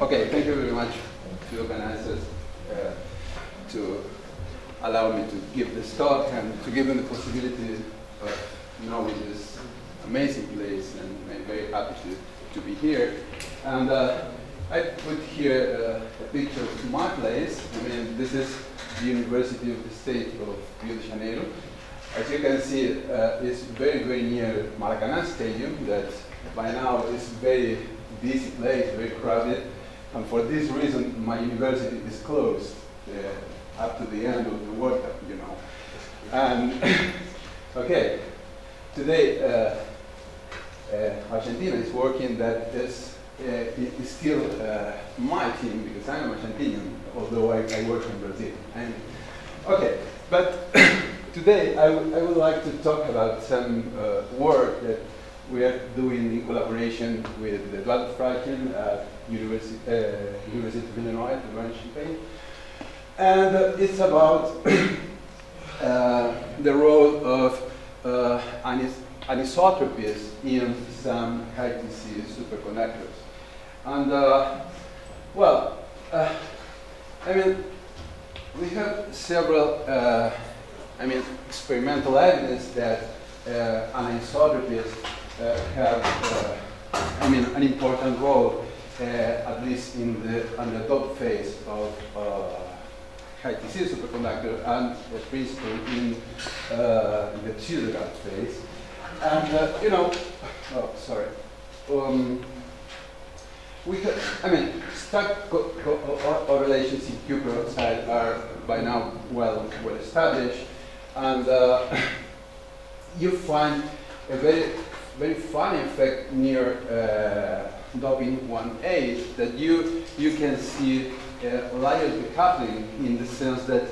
Okay, thank you very much to the organizers uh, to allow me to give this talk and to give them the possibility of knowing this amazing place and I'm very happy to, to be here. And uh, I put here uh, a picture of my place. I mean, this is the University of the State of Rio de Janeiro. As you can see, uh, it's very, very near Maracanã Stadium that by now is very busy place, very crowded. And for this reason, my university is closed uh, up to the end of the Cup, you know. And, okay, today uh, uh, Argentina is working that is, uh, is still uh, my team because I'm Argentinian, although I, I work in Brazil. And, okay, but today I, I would like to talk about some uh, work that we are doing in collaboration with Eduardo Fradkin at University, uh, University of Illinois at Urbana-Champaign. And uh, it's about uh, the role of uh, anis anisotropies in some high-TC superconductors. And, uh, well, uh, I mean, we have several, uh, I mean, experimental evidence that anisotropies have, I mean, an important role uh, at least in the, top phase of uh, high TC superconductor and uh, principally in uh, the pseudogap phase. And, uh, you know, oh, sorry. Um, we I mean, stack correlations in Q peroxide are by now well, well established. And uh, you find a very, very funny effect near doping 1A that you, you can see uh, layer decoupling in the sense that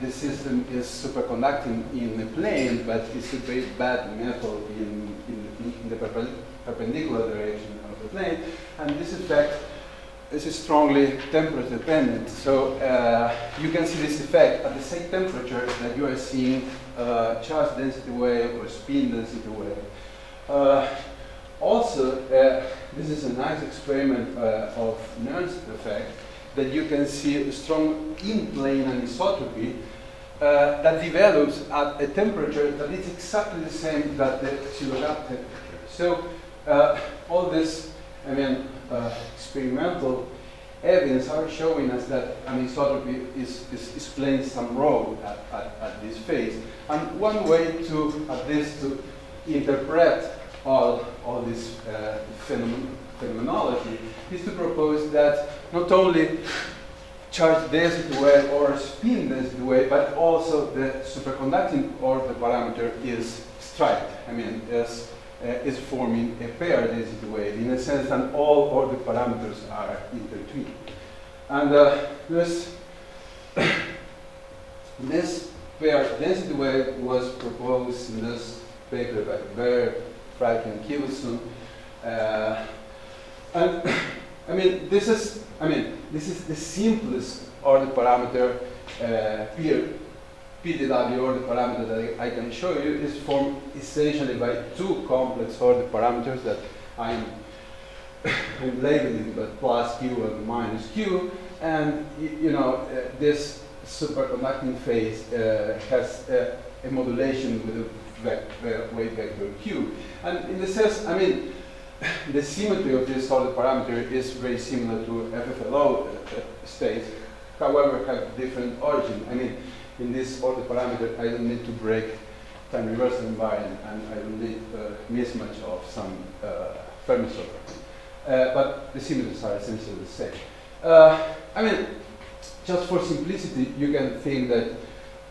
the system is superconducting in the plane, but it's a very bad metal in, in, in the perpendicular direction of the plane. And this effect is strongly temperature dependent. So uh, you can see this effect at the same temperature that you are seeing uh, charge density wave or spin density wave. Uh, also, uh, this is a nice experiment uh, of Nernst effect that you can see a strong in-plane anisotropy uh, that develops at a temperature that is exactly the same that the pseudogap temperature. So uh, all this, I mean, uh, experimental evidence are showing us that anisotropy is, is, is playing some role at, at, at this phase. And one way to, at least to interpret all, all this uh, phenomen phenomenology is to propose that not only charge density wave or spin density wave, but also the superconducting order parameter is striped. I mean, is, uh, is forming a pair density wave in a sense that all order parameters are intertwined. And uh, this, this pair density wave was proposed in this paper by Fradkin Kivelson. Uh, and I mean, this is, I mean, this is the simplest order parameter, uh, PDW order parameter that I, I can show you is formed essentially by two complex order parameters that I'm, I'm labeling but plus Q and minus Q. And, you know, uh, this superconducting phase uh, has uh, a modulation with a wave vector q. And in the sense, I mean, the symmetry of this solid parameter is very similar to FFLO uh, states, however, have different origin. I mean, in this order parameter, I don't need to break time reversal invariant, and I don't need a uh, mismatch of some uh, Fermi uh, but the symmetries are essentially the same. Uh, I mean, just for simplicity, you can think that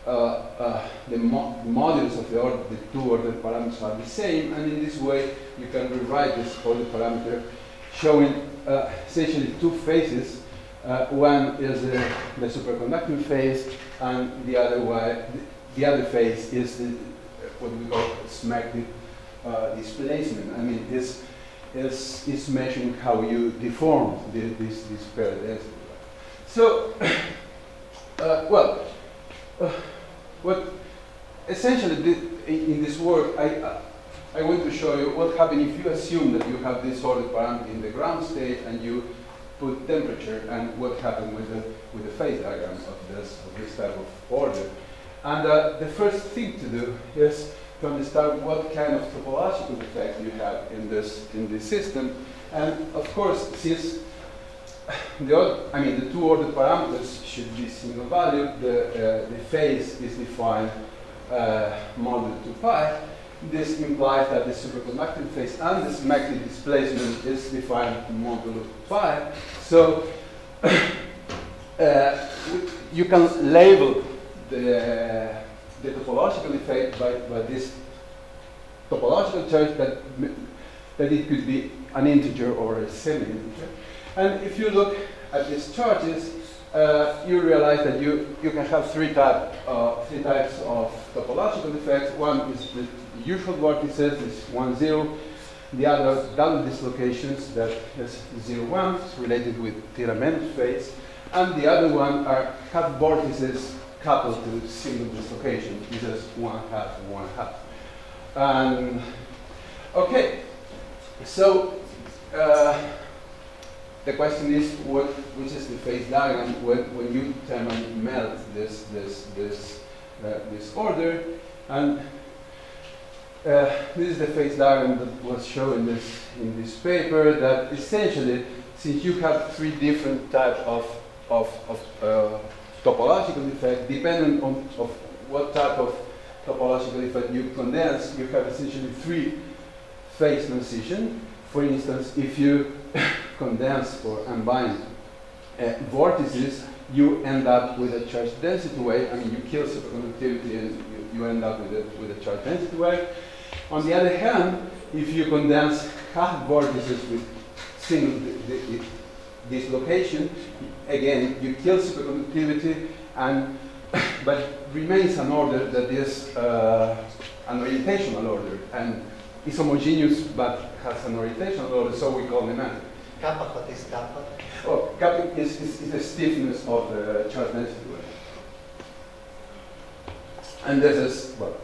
uh, uh, the mo modules of the, order, the two ordered parameters are the same, and in this way you can rewrite this ordered parameter showing uh, essentially two phases. one is the, the, superconducting phase, and the other way, the, the other phase is the, what we call smectic uh, displacement. I mean, this is, is measuring how you deform the, this, this pair density. So, uh, well, uh, what essentially in this work, I, uh, I want to show you what happens if you assume that you have this ordered parameter in the ground state and you put temperature and what happened with the, with the phase diagram of this, of this type of order. And uh, the first thing to do is to understand what kind of topological effect you have in this, in this system. And of course, since the, I mean, the two ordered parameters should be single value, the, uh, the phase is defined uh, modulo 2 pi, this implies that the superconducting phase and the smectic displacement is defined modulo pi. So uh, you can label the, the topological effect by, by this topological charge that, that it could be an integer or a semi-integer. And if you look at these charges, uh, you realize that you, you can have three, type, uh, three types of topological effects. One is the usual vortices, is 1, 0. The other double dislocations, that is 0, 1, related with minus phase. And the other one are half vortices coupled to single dislocation. This is one half, one half. And okay, so uh, the question is what, which is the phase diagram when, when you and melt this, this, this, uh, this order. And uh, this is the phase diagram that was shown in this, in this paper that essentially, since you have three different types of, of, of uh, topological effect, depending on of what type of topological effect you condense, you have essentially three phase transition. For instance, if you condense or unbind uh, vortices, you end up with a charge density wave. I mean, you kill superconductivity and you, you end up with a, with a charge density wave. On the other hand, if you condense half vortices with single dislocation, again, you kill superconductivity, and but remains an order that is uh, an orientational order, and is homogeneous but has an orientation order, so we call them. nematic. Kappa, what is kappa? Oh, kappa is, is, is the stiffness of the charge density wave. And this is, well,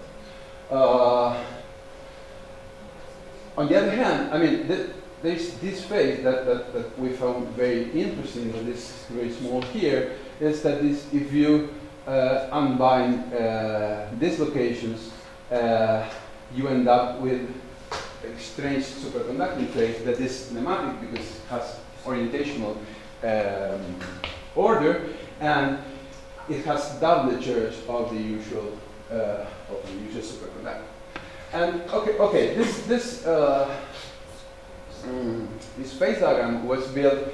uh, on the other hand, I mean, th there's this phase that, that, that we found very interesting, that is very small here, is that this, if you uh, unbind uh, dislocations, uh, you end up with strange superconducting phase that is nematic because it has orientational um, order and it has double the charge of the usual uh, of the usual superconductor. And okay, okay, this this uh, mm, this phase diagram was built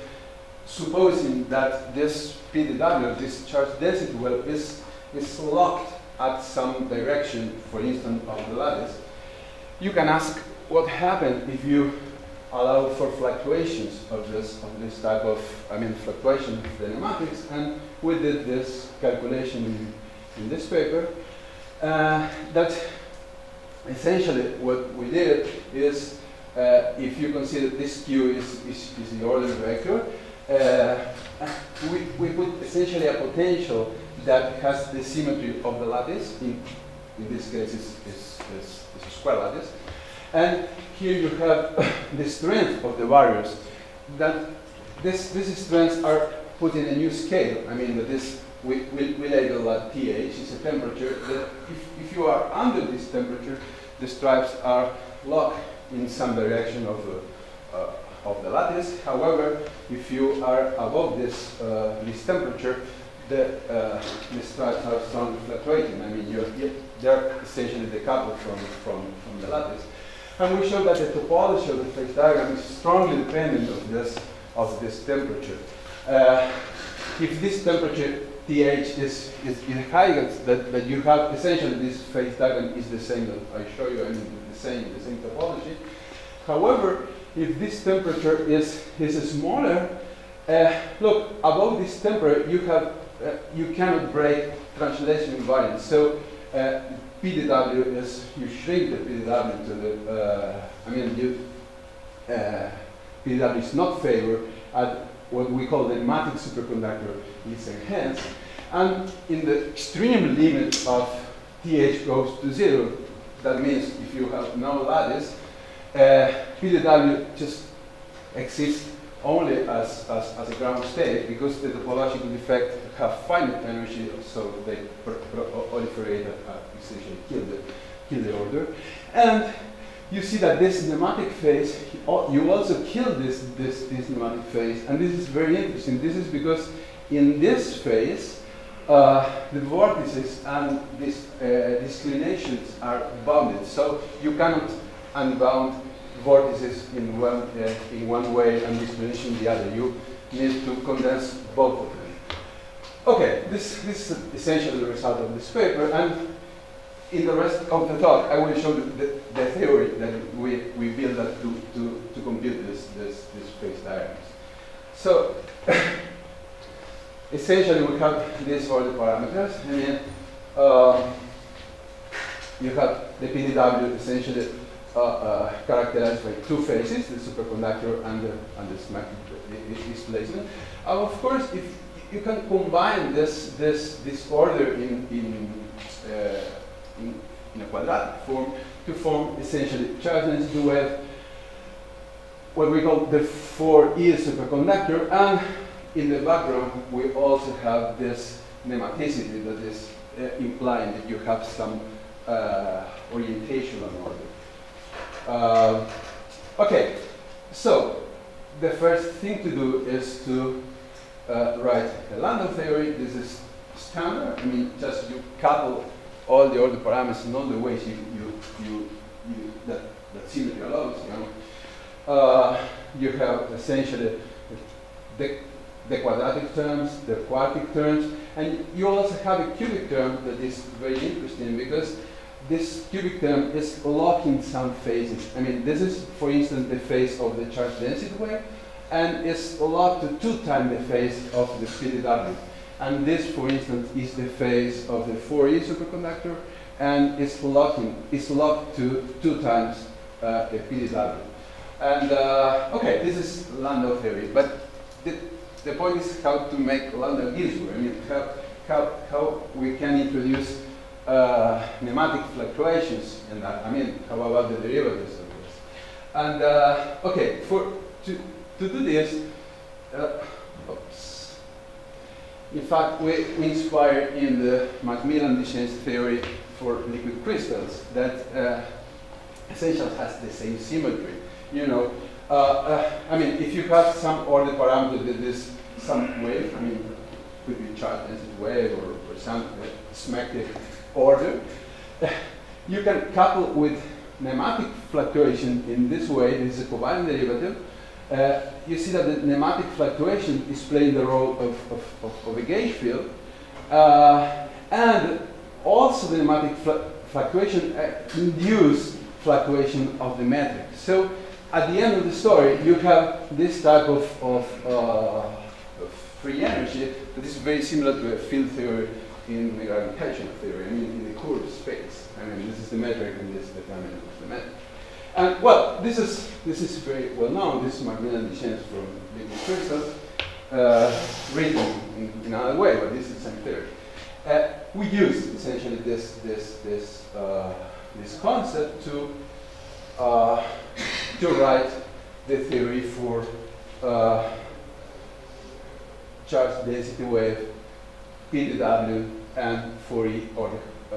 supposing that this PDW, this charge density well, is is locked at some direction, for instance, of the lattice. You can ask what happens if you allow for fluctuations of this of this type of I mean fluctuation of the nematics, and we did this calculation in, in this paper. Uh, that essentially what we did is uh, if you consider this Q is, is, is the order vector, uh, we, we put essentially a potential that has the symmetry of the lattice, in, in this case is, is, is, is a square lattice, and here you have the strength of the barriers. That this, these strengths are put in a new scale. I mean, that this we, we, we label that TH is a temperature. That if, if you are under this temperature, the stripes are locked in some direction of the, uh, of the lattice. However, if you are above this, uh, this temperature, the, uh, the stripes are strongly fluctuating. I mean, you're, they're essentially decoupled from, from, from the lattice. And we show that the topology of the phase diagram is strongly dependent of this, of this temperature. Uh, if this temperature TH is, is, is higher, that, that you have essentially this phase diagram is the same that I show you, I mean the same, the same topology. However, if this temperature is, is smaller, uh, look, above this temperature you have uh, you cannot break translation invariance. So uh, PDW is you shrink the PDW to the, uh, I mean, you, uh, PDW is not favored at what we call the nematic superconductor is enhanced. And in the extreme limit of TH goes to zero, that means if you have no lattice, uh, PDW just exists only as, as, as a ground state because the topological defect have finite energy, so they proliferate, uh, essentially kill the, kill the order. And you see that this nematic phase, you also kill this, this, this nematic phase, and this is very interesting. This is because in this phase, uh, the vortices and these uh, disclinations are bounded, so you cannot unbound vortices in one, uh, in one way and disclination in the other. You need to condense both. Okay, this, this is essentially the result of this paper, and in the rest of the talk, I will show the, the, the theory that we, we built to, to, to compute this, this, this phase diagrams. So, essentially, we have these order parameters. I mean, uh, you have the PDW essentially uh, uh, characterized by two phases, the superconductor and the, and the smectic displacement. Uh, of course, if you can combine this, this, this order in, in uh, in, in a quadratic form to form essentially charge density wave, what we call the 4E superconductor, and in the background we also have this nematicity that is uh, implying that you have some uh, orientational order. Uh, okay, so the first thing to do is to uh, write a Landau theory. This is standard. I mean, just you couple all the other parameters in all the ways you, you, you, you that, that symmetry allows. You, know. Uh, you have essentially the, the quadratic terms, the quartic terms, and you also have a cubic term that is very interesting because this cubic term is locking some phases. I mean, this is, for instance, the phase of the charge density wave, and it's locked to two times the phase of the PDW. And this, for instance, is the phase of the 4E superconductor, and it's locking, it's locked to two times uh, the PDW. And uh, okay, this is Landau theory, but the, the point is how to make Landau Ginzburg. I mean, how, how, how we can introduce uh, nematic fluctuations in that. I mean, how about the derivatives of this? And uh, okay, for to, to do this, uh, in fact, we, we inspired in the McMillan-de Gennes theory for liquid crystals that uh, essentially has the same symmetry. You know, uh, uh, I mean, if you have some order parameter that is some wave, I mean, could be charge density wave or, or some uh, order, you can couple with nematic fluctuation in this way, this is a covariant derivative, uh, you see that the nematic fluctuation is playing the role of, of, of, of a gauge field. Uh, and also the nematic fl fluctuation uh, induce fluctuation of the metric. So at the end of the story, you have this type of, of, uh, of free energy that is very similar to a field theory in the gravitational theory, I mean in the curved space. I mean, this is the metric and this is the determinant of the metric. And well, this is this is very well known. This is McMillan-de Gennes from Liquid Crystal, uh, written in, in, another way, but this is the same theory. Uh, we use essentially this this this uh, this concept to uh, to write the theory for uh, charge density wave, PDW, and 4E or uh,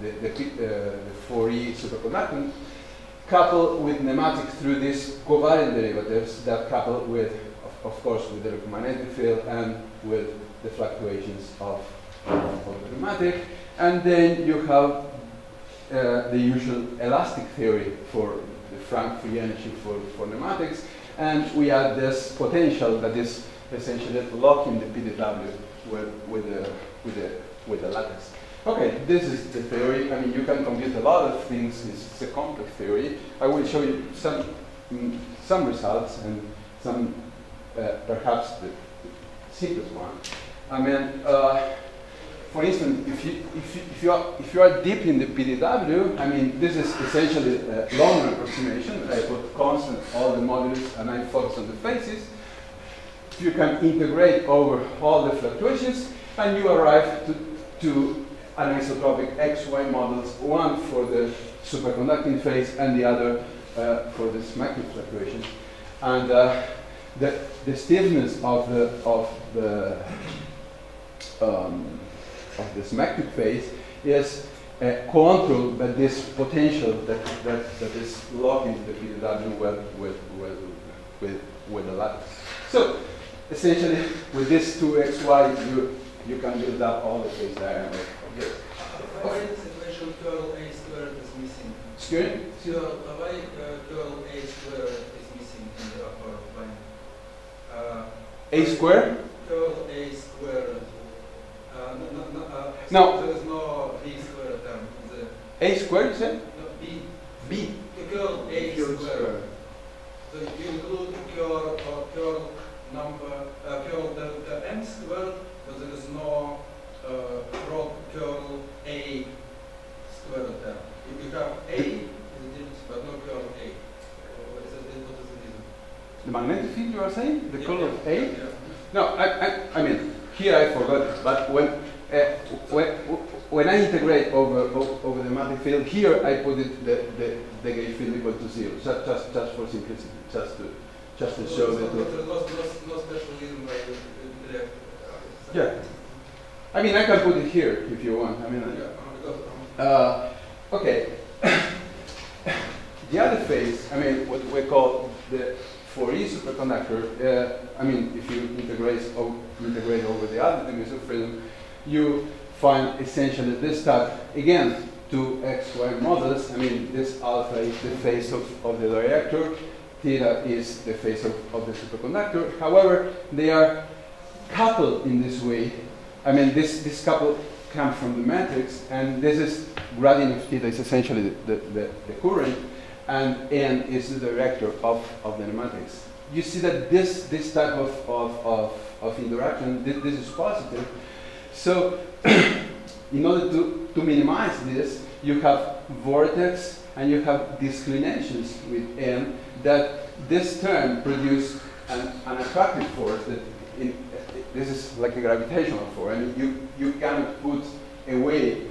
the, the, the 4E superconducting coupled with nematics through these covariant derivatives that couple with, of, of course, with the magnetic field and with the fluctuations of, of the. And then you have uh, the usual elastic theory for the Frank free energy for, for nematics. And we add this potential that is essentially locking the PDW with, with, the, with, the, with the lattice. Okay, this is the theory. I mean, you can compute a lot of things. It's a complex theory. I will show you some mm, some results and some uh, perhaps the, simplest one. I mean, uh, for instance, if you if you, if you are if you are deep in the PDW, I mean, this is essentially a long approximation. I put constant all the modulus and I focus on the phases. You can integrate over all the fluctuations, and you arrive to to anisotropic XY models, one for the superconducting phase and the other uh, for the smectic fluctuations. And uh, the, the stiffness of the of the um, of the symmetric phase is uh, controlled by this potential that, that, that is locked into the PDW with, with, with, with, with the lattice. So essentially, with these 2xy, you, you can build up all the phase diagram of this. Situation curl A squared is missing? Excuse me? Curl, uh, why uh, curl A squared is missing in the upper plane? Uh, A square? curl A squared. Uh, no, no, no, uh, No. There is no B squared term. The, A square, you said? no, B. B. The curl A squared. So you include curl or curl number, uh, curl the, the M squared, but there is no uh, prop curl A squared term. If you have A, is a digit, but no curl A. What is it? What is the reason? The magnetic field, you are saying? The Yeah, color yeah, of A? yeah. No, I, I, I mean, here I forgot it, but when, uh, when, when I integrate over, over the magnetic field, here I put it the, the, the gauge field equal to zero, just, just, just for simplicity, just to, just to show that. Yeah. I mean, I can put it here if you want, I mean, uh, okay. the other phase, I mean, what we call the 4E superconductor, uh, I mean, if you integrate, integrate over the other degrees of freedom, you find essentially this type, again, two XY models. I mean, this alpha is the phase of, of the reactor, theta is the phase of, of the superconductor. However, they are coupled in this way. I mean, this, this couple comes from the matrix, and this is gradient of theta is essentially the, the, the, current, and n is the director of, of the matrix. You see that this, this type of, of, of, of interaction, this, this is positive. So, in order to, to minimize this, you have vortex and you have disclinations with n that this term produce an, an attractive force that in, this is like a gravitational force, and you, you cannot put away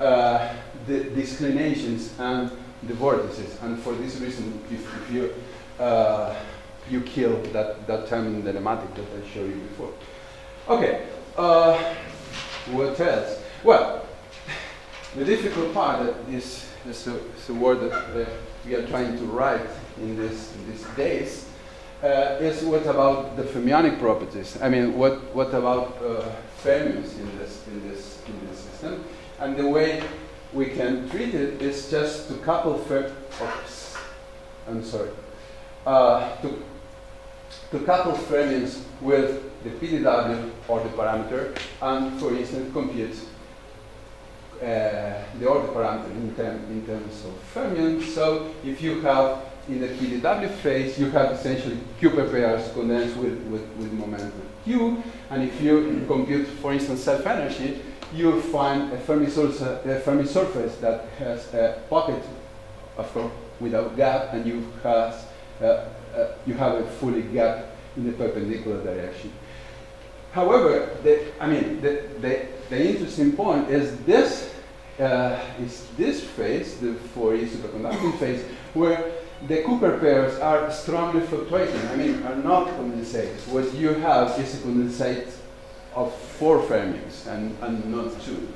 uh, the disclinations and the vortices. And for this reason, if, if you, uh, you kill that, that term in the nematic that I showed you before. Okay, uh, what else? Well, the difficult part is, is, a, is a word that uh, we are trying to write in, this, in these days uh, is what about the fermionic properties? I mean, what, what about uh, fermions in this, in, this, in this system? And the way we can treat it is just to couple fer- oops, I'm sorry, uh, to, to couple fermions with the PDW or the parameter, and for instance, compute uh, the order parameter in, term, in terms of fermions. So if you have in the PDW phase, you have essentially Cooper pairs condensed with, with, with momentum Q. And if you compute, for instance, self-energy, you find a Fermi, surface, a Fermi surface that has a pocket, of course, without gap, and you, has, uh, uh, you have a fully gap in the perpendicular direction. However, the, I mean, the, the, the interesting point is this uh, is this phase, the 4E superconducting phase, where the Cooper pairs are strongly fluctuating. I mean, are not condensate. What you have is a condensate of four fermions and, and not two.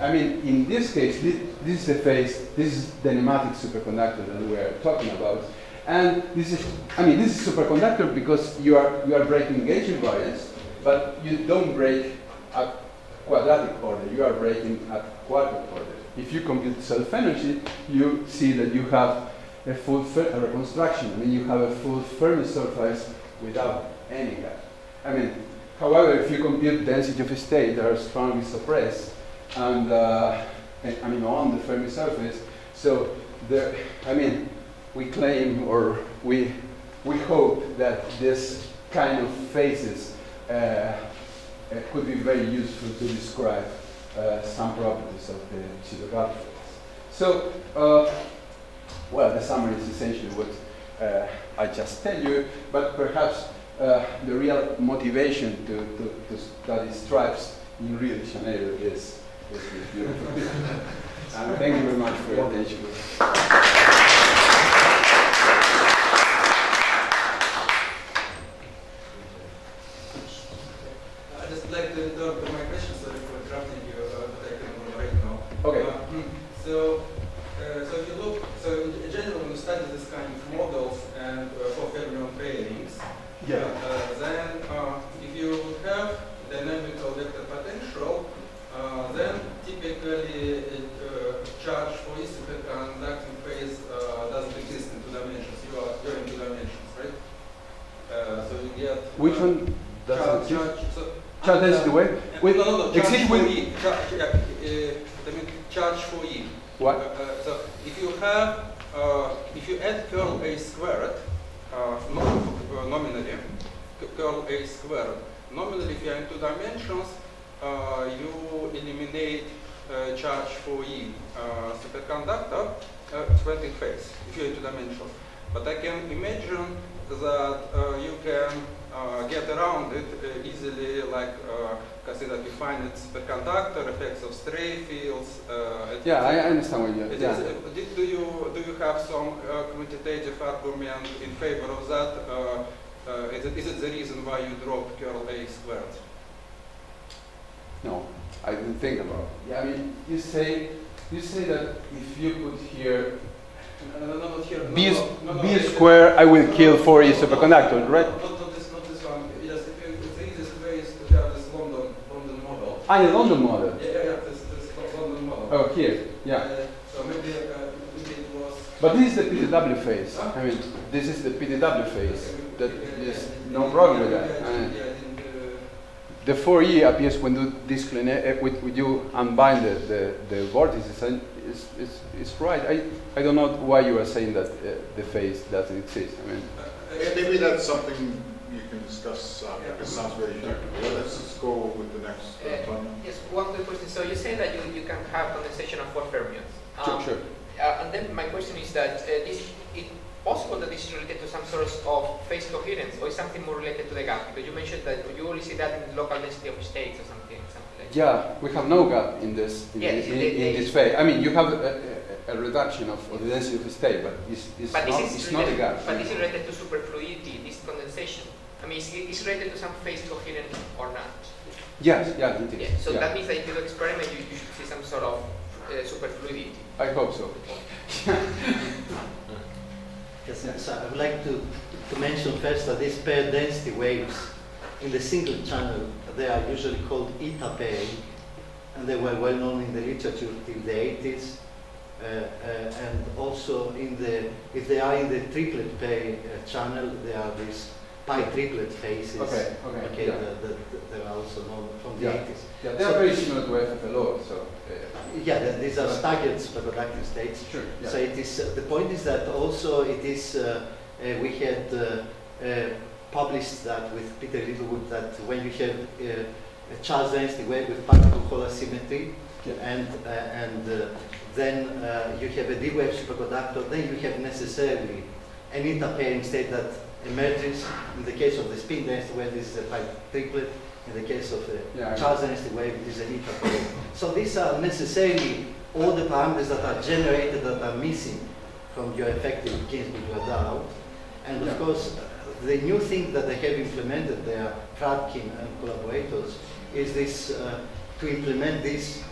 I mean, in this case, this, this is the phase, this is the nematic superconductor that we are talking about. And this is, I mean, this is superconductor because you are, you are breaking gauge invariance, but you don't break a quadratic order, you are breaking a quartic order. If you compute the self-energy, you see that you have a full a reconstruction. I mean, you have a full Fermi surface without any gap. I mean, however, if you compute density of state, they are strongly suppressed, and uh, I mean on the Fermi surface. So, there, I mean, we claim or we we hope that this kind of phases uh, uh, could be very useful to describe uh, some properties of the pseudogap phase. So. Uh, well, the summary is essentially what uh, I just tell you, but perhaps uh, the real motivation to, to, to study stripes in Rio de Janeiro is, is beautiful. and thank you very much for your attention. Charge density wave? Uh, With no, no, no, charge for with- E. Charge, uh, uh, I mean, charge for E. Uh, What? uh, so if you have, uh, if you add curl A squared, uh, uh, nominally, curl A squared, nominally if you are in two dimensions, uh, you eliminate uh, charge for E uh, superconductor uh, phase if you're in two dimensions. But I can imagine that uh, you can uh, get around it uh, easily, like uh, consider defined superconductor, effects of stray fields. Uh, Yeah, I understand what you. It Yeah. is, uh, do you do you have some uh, quantitative argument in favor of that? Uh, uh, is, it, is it the reason why you dropped curl A squared? No, I didn't think about. It. Yeah, I mean, you say you say that if you put here No, no, no, not here. No, b, no, no, b square, I will kill for no, superconductor, right? Not, not this, not this one. Just if, you, if the easiest way is to have this London, London model. Ah, in London model. Yeah, yeah, yeah. This, this London model. Oh, here. Yeah. Uh, so maybe, uh, maybe it was. But this is the PDW phase. Huh? I mean, this is the PDW phase. That Yeah, is yeah, no yeah, problem with yeah, that. Yeah, I yeah, I uh, The 4E appears when you discline, with, with you unbind the, the, the vortices, and it's, it's, it's right. I, I don't know why you are saying that uh, the phase doesn't exist. I mean, uh, Maybe that's something you can discuss, uh, Yeah. it sounds very technical. Yeah, Let's just go with the next, uh, Uh, Tanya. Yes, one quick question. So you say that you, you can have condensation of four fermions. sure, Um, sure. Uh, and then my question is that uh, this it possible that this is related to some sort of phase coherence or is something more related to the gap? Because you mentioned that you only see that in the local density of states or something, something like that. Yeah, we have no gap in this in, Yeah, in, this in, the- the- this phase. I mean, you have a, a, a reduction of, of the density of the state, but it's, it's, But not, this is it's not a gap. but this is related to superfluidity, this condensation. I mean, is it is related to some phase coherence or not? Yes, yeah, it is. Yeah. So yeah. that means that if you do experiment, you, you should see some sort of uh, superfluidity. I hope so. Yes, so I would like to, to mention first that these pair density waves in the single channel, they are usually called eta pairing, and they were well known in the literature till the 80s. Uh, uh, and also in the, if they are in the triplet pair uh, channel, there are these pi triplet phases. Okay, okay, Okay, yeah. that, that, they are also known from the Yeah. 80s. Yeah, they are So- very similar to FFLO, so. Uh, Yeah, th- these are staggered superconducting states. sure. Yeah. So it is, uh, the point is that also it is, uh, uh, we had uh, uh, published that with Peter Littlewood that when you have uh, a charge density wave with particle hole symmetry Yeah. and, uh, and uh, then uh, you have a D-wave superconductor, then you have necessarily an eta pairing state that emerges. In the case of the spin density wave, this is a pi triplet. In the case of the Yeah, I- charge density wave, it is an eta pairing. So these are necessarily all the parameters that are generated that are missing from your effective Ginzburg-Landau. And of course, the new thing that they have implemented there, Fradkin and collaborators, is this uh, to implement this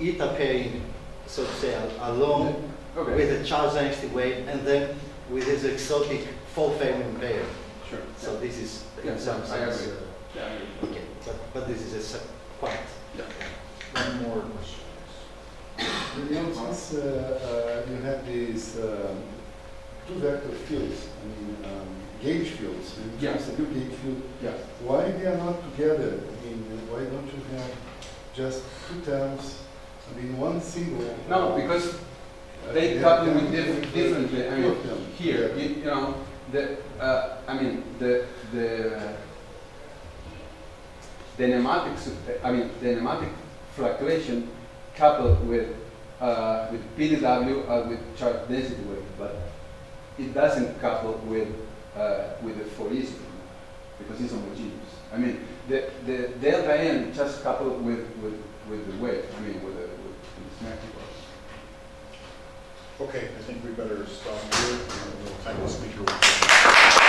eta pairing, so to say, along Okay. with the charge density wave and then with this exotic four fermion pair. Sure. So this is Yeah, in some I sense. agree. uh, Yeah, okay, but, but this is a sub- quite One more question. You since uh, uh, you have these um, two vector fields, I mean, um, gauge fields, and Yeah. just a new gauge field, Yeah. why they are not together? I mean, why don't you have just two terms, I mean, one single? No, uh, because uh, they have couple them with different, differently. I mean, here, you, you know, the, uh, I mean, the, the, the I mean, the fluctuation coupled with, uh, with PDW and with charge density wave, but it doesn't couple with, uh, with the 4E because it's homogeneous. I mean, the, the delta n just coupled with, with, with the wave, I mean, with the, with. Okay, I think we better stop here, and we'll thank the speaker.